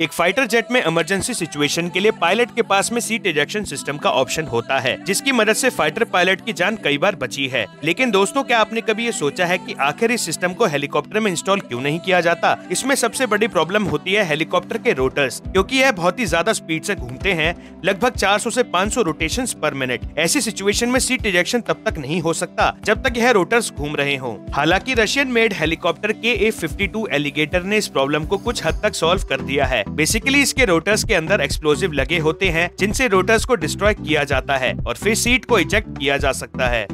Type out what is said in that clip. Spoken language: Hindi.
एक फाइटर जेट में इमरजेंसी सिचुएशन के लिए पायलट के पास में सीट इजेक्शन सिस्टम का ऑप्शन होता है, जिसकी मदद से फाइटर पायलट की जान कई बार बची है। लेकिन दोस्तों, क्या आपने कभी ये सोचा है कि आखिर इस सिस्टम को हेलीकॉप्टर में इंस्टॉल क्यों नहीं किया जाता? इसमें सबसे बड़ी प्रॉब्लम होती है हेलीकॉप्टर के रोटर्स क्योंकि यह बहुत ही ज़्यादा स्पीड ऐसी घूमते हैं, लगभग 400 से 500 रोटेशन पर मिनट ऐसी सिचुएशन में सीट इजेक्शन तब तक नहीं हो सकता, जब तक यह रोटर्स घूम रहे हों। हालाँकि रशियन मेड हेलीकॉप्टर के ए फिफ्टी एलिगेटर ने इस प्रॉब्लम को कुछ हद तक सॉल्व कर दिया है। बेसिकली इसके रोटर्स के अंदर एक्सप्लोजिव लगे होते हैं, जिनसे रोटर्स को डिस्ट्रॉय किया जाता है और फिर सीट को इजेक्ट किया जा सकता है।